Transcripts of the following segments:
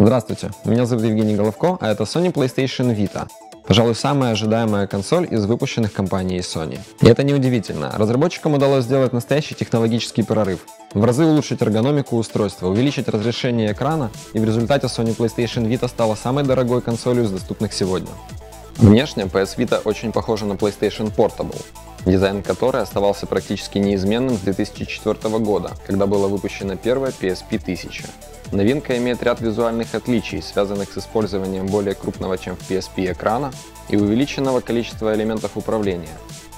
Здравствуйте, меня зовут Евгений Головко, а это Sony PlayStation Vita. Пожалуй, самая ожидаемая консоль из выпущенных компанией Sony. И это неудивительно. Разработчикам удалось сделать настоящий технологический прорыв. В разы улучшить эргономику устройства, увеличить разрешение экрана, и в результате Sony PlayStation Vita стала самой дорогой консолью из доступных сегодня. Внешне PS Vita очень похожа на PlayStation Portable, дизайн которой оставался практически неизменным с 2004 года, когда была выпущена первая PSP 1000. Новинка имеет ряд визуальных отличий, связанных с использованием более крупного, чем в PSP экрана и увеличенного количества элементов управления.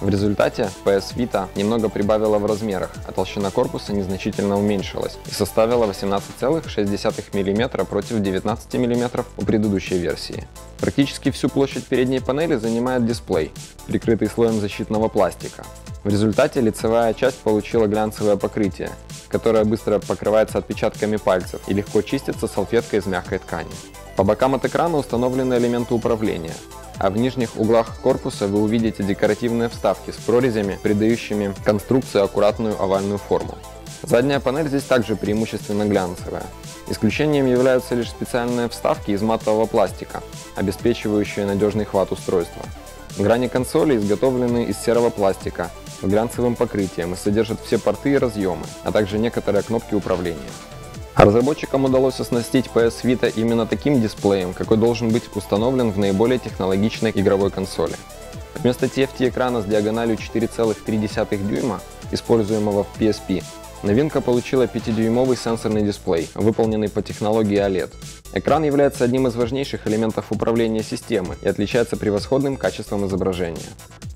В результате PS Vita немного прибавила в размерах, а толщина корпуса незначительно уменьшилась и составила 18,6 мм против 19 мм у предыдущей версии. Практически всю площадь передней панели занимает дисплей, прикрытый слоем защитного пластика. В результате лицевая часть получила глянцевое покрытие, которое быстро покрывается отпечатками пальцев и легко чистится салфеткой из мягкой ткани. По бокам от экрана установлены элементы управления, а в нижних углах корпуса вы увидите декоративные вставки с прорезями, придающими конструкции аккуратную овальную форму. Задняя панель здесь также преимущественно глянцевая. Исключением являются лишь специальные вставки из матового пластика, обеспечивающие надежный хват устройства. Грани консоли изготовлены из серого пластика с глянцевым покрытием и содержат все порты и разъемы, а также некоторые кнопки управления. Разработчикам удалось оснастить PS Vita именно таким дисплеем, какой должен быть установлен в наиболее технологичной игровой консоли. Вместо TFT-экрана с диагональю 4,3 дюйма, используемого в PSP, Новинка получила 5-дюймовый сенсорный дисплей, выполненный по технологии OLED. Экран является одним из важнейших элементов управления системы и отличается превосходным качеством изображения.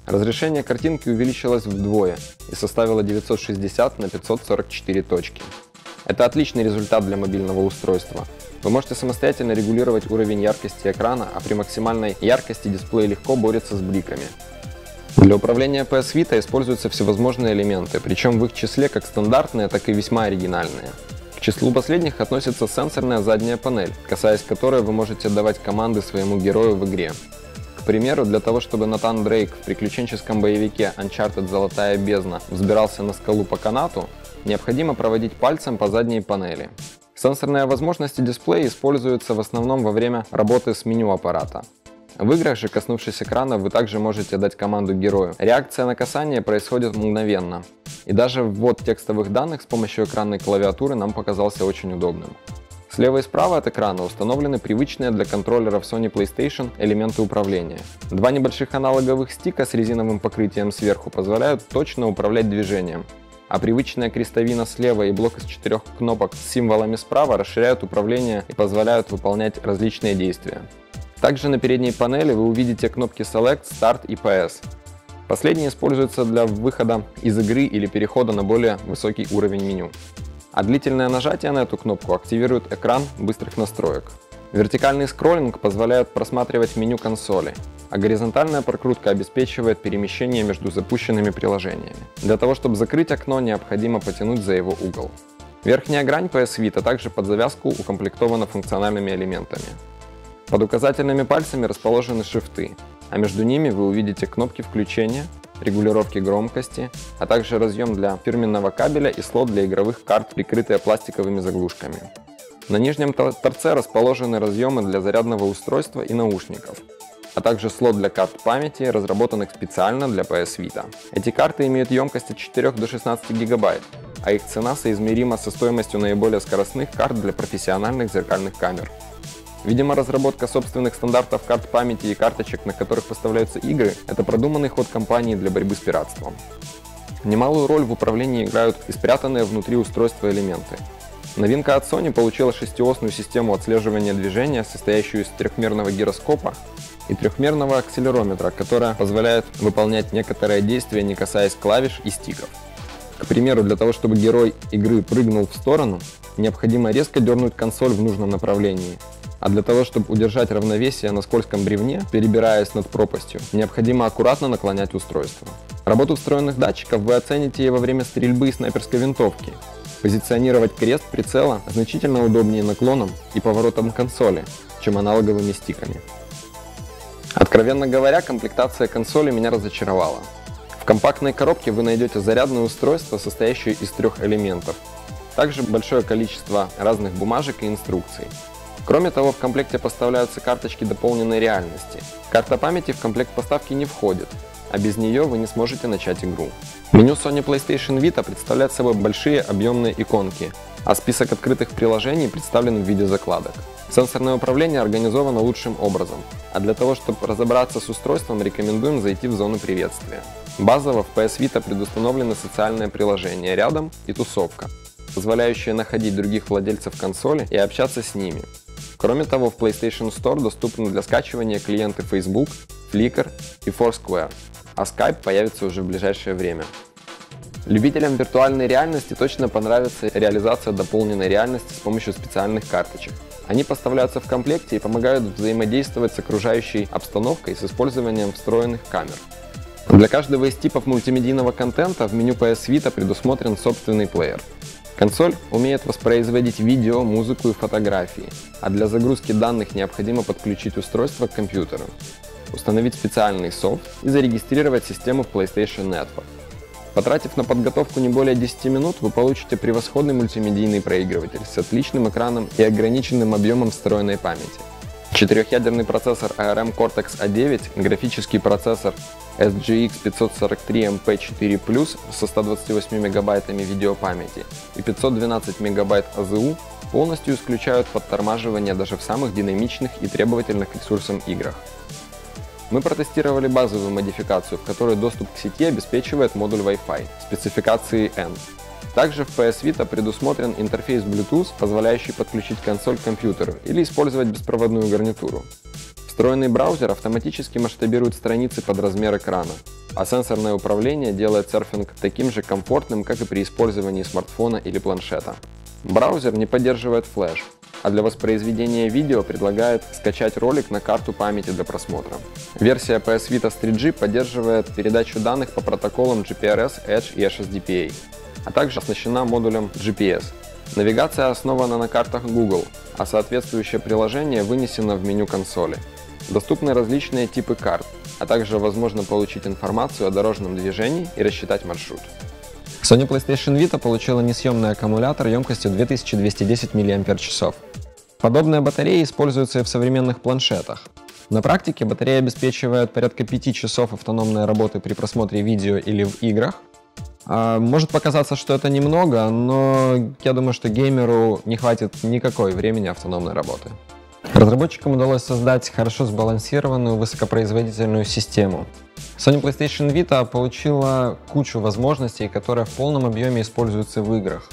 Разрешение картинки увеличилось вдвое и составило 960 на 544 точки. Это отличный результат для мобильного устройства. Вы можете самостоятельно регулировать уровень яркости экрана, а при максимальной яркости дисплей легко борется с бликами. Для управления PS Vita используются всевозможные элементы, причем в их числе как стандартные, так и весьма оригинальные. К числу последних относится сенсорная задняя панель, касаясь которой вы можете давать команды своему герою в игре. К примеру, для того, чтобы Натан Дрейк в приключенческом боевике Uncharted Золотая бездна взбирался на скалу по канату, необходимо проводить пальцем по задней панели. Сенсорные возможности дисплея используются в основном во время работы с меню аппарата. В играх же, коснувшись экрана, вы также можете дать команду герою. Реакция на касание происходит мгновенно. И даже ввод текстовых данных с помощью экранной клавиатуры нам показался очень удобным. Слева и справа от экрана установлены привычные для контроллеров Sony PlayStation элементы управления. Два небольших аналоговых стика с резиновым покрытием сверху позволяют точно управлять движением, а привычная крестовина слева и блок из четырех кнопок с символами справа расширяют управление и позволяют выполнять различные действия. Также на передней панели вы увидите кнопки Select, Start и PS. Последние используются для выхода из игры или перехода на более высокий уровень меню. А длительное нажатие на эту кнопку активирует экран быстрых настроек. Вертикальный скроллинг позволяет просматривать меню консоли, а горизонтальная прокрутка обеспечивает перемещение между запущенными приложениями. Для того, чтобы закрыть окно, необходимо потянуть за его угол. Верхняя грань PS Vita также под завязку укомплектована функциональными элементами. Под указательными пальцами расположены шифты, а между ними вы увидите кнопки включения, регулировки громкости, а также разъем для фирменного кабеля и слот для игровых карт, прикрытые пластиковыми заглушками. На нижнем торце расположены разъемы для зарядного устройства и наушников, а также слот для карт памяти, разработанных специально для PS Vita. Эти карты имеют емкость от 4 до 16 гигабайт, а их цена соизмерима со стоимостью наиболее скоростных карт для профессиональных зеркальных камер. Видимо, разработка собственных стандартов карт памяти и карточек, на которых поставляются игры, это продуманный ход компании для борьбы с пиратством. Немалую роль в управлении играют и спрятанные внутри устройства элементы. Новинка от Sony получила шестиосную систему отслеживания движения, состоящую из трехмерного гироскопа и трехмерного акселерометра, которая позволяет выполнять некоторые действия, не касаясь клавиш и стиков. К примеру, для того, чтобы герой игры прыгнул в сторону, необходимо резко дернуть консоль в нужном направлении, а для того, чтобы удержать равновесие на скользком бревне, перебираясь над пропастью, необходимо аккуратно наклонять устройство. Работу встроенных датчиков вы оцените и во время стрельбы из снайперской винтовки. Позиционировать крест прицела значительно удобнее наклоном и поворотом консоли, чем аналоговыми стиками. Откровенно говоря, комплектация консоли меня разочаровала. В компактной коробке вы найдете зарядное устройство, состоящее из трех элементов. Также большое количество разных бумажек и инструкций. Кроме того, в комплекте поставляются карточки дополненной реальности. Карта памяти в комплект поставки не входит, а без нее вы не сможете начать игру. Меню Sony PlayStation Vita представляет собой большие объемные иконки, а список открытых приложений представлен в виде закладок. Сенсорное управление организовано лучшим образом, а для того, чтобы разобраться с устройством, рекомендуем зайти в зону приветствия. Базово в PS Vita предустановлены социальные приложения «Рядом» и «Тусовка», позволяющие находить других владельцев консоли и общаться с ними. Кроме того, в PlayStation Store доступны для скачивания клиенты Facebook, Flickr и Foursquare, а Skype появится уже в ближайшее время. Любителям виртуальной реальности точно понравится реализация дополненной реальности с помощью специальных карточек. Они поставляются в комплекте и помогают взаимодействовать с окружающей обстановкой с использованием встроенных камер. Для каждого из типов мультимедийного контента в меню PS Vita предусмотрен собственный плеер. Консоль умеет воспроизводить видео, музыку и фотографии, а для загрузки данных необходимо подключить устройство к компьютеру, установить специальный софт и зарегистрировать систему в PlayStation Network. Потратив на подготовку не более 10 минут, вы получите превосходный мультимедийный проигрыватель с отличным экраном и ограниченным объемом встроенной памяти. Четырехъядерный процессор ARM Cortex-A9, графический процессор SGX 543 MP4 со 128 мегабайтами видеопамяти и 512 мегабайт АЗУ полностью исключают подтормаживание даже в самых динамичных и требовательных к ресурсам играх. Мы протестировали базовую модификацию, в которой доступ к сети обеспечивает модуль Wi-Fi спецификации N. Также в PS Vita предусмотрен интерфейс Bluetooth, позволяющий подключить консоль к компьютеру или использовать беспроводную гарнитуру. Встроенный браузер автоматически масштабирует страницы под размер экрана, а сенсорное управление делает серфинг таким же комфортным, как и при использовании смартфона или планшета. Браузер не поддерживает флеш, а для воспроизведения видео предлагает скачать ролик на карту памяти для просмотра. Версия PS Vita с 3G поддерживает передачу данных по протоколам GPRS, Edge и HSDPA, а также оснащена модулем GPS. Навигация основана на картах Google, а соответствующее приложение вынесено в меню консоли. Доступны различные типы карт, а также возможно получить информацию о дорожном движении и рассчитать маршрут. Sony PlayStation Vita получила несъемный аккумулятор емкостью 2210 мАч. Подобные батареи используются и в современных планшетах. На практике батарея обеспечивает порядка 5 часов автономной работы при просмотре видео или в играх. А, может показаться, что это немного, но я думаю, что геймеру не хватит никакой времени автономной работы. Разработчикам удалось создать хорошо сбалансированную высокопроизводительную систему. Sony PlayStation Vita получила кучу возможностей, которые в полном объеме используются в играх.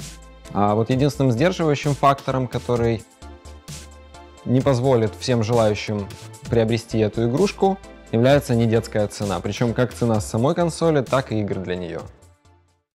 А вот единственным сдерживающим фактором, который не позволит всем желающим приобрести эту игрушку, является не детская цена, причем как цена самой консоли, так и игр для нее.